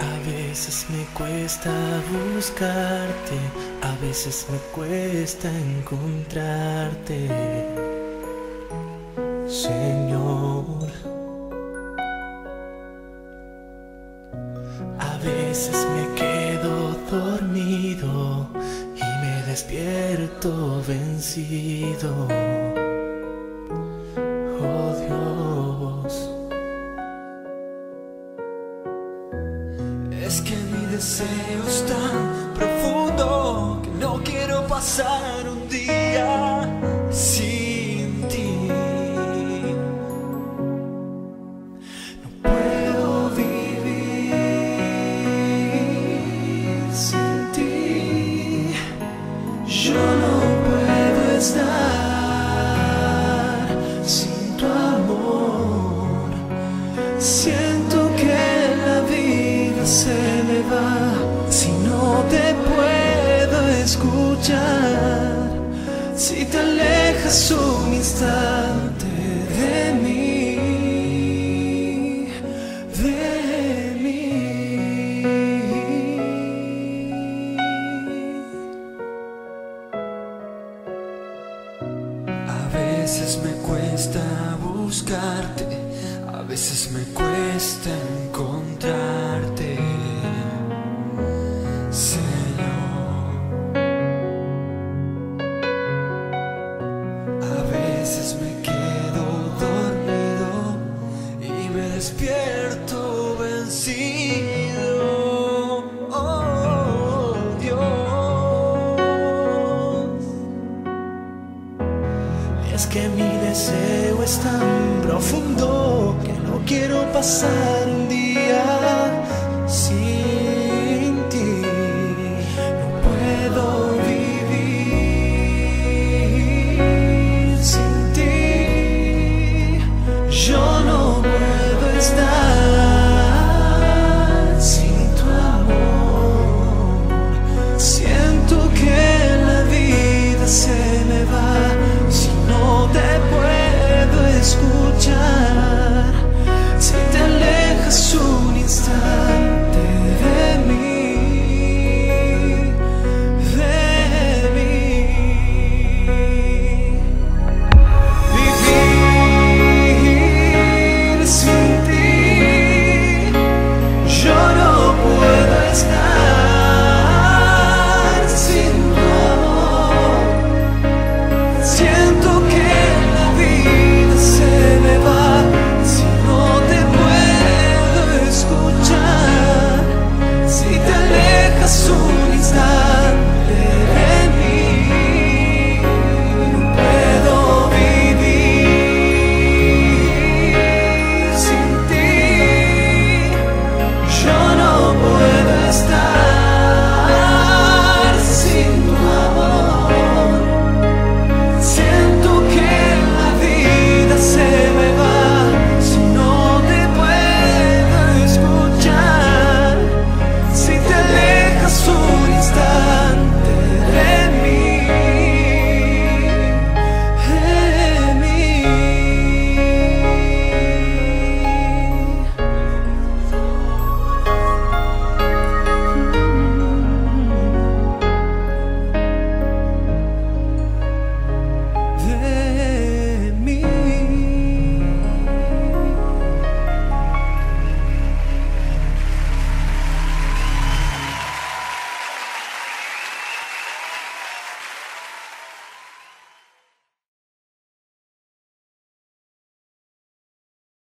A veces me cuesta buscarte, a veces me cuesta encontrarte, Señor. A veces me quedo dormido y me despierto vencido. Es que mi deseo es tan profundo que no quiero pasar un día sin ti. No puedo vivir sin ti. Yo no puedo estar sin tu amor. Si te alejas un instante de mí, de mí. A veces me cuesta buscarte, a veces me cuesta encontrarte, me despierto vencido. Oh, Dios, es que mi deseo es tan profundo que no quiero pasar un día sin Siento que la vida se me va. Si no te puedo escuchar, si te alejas un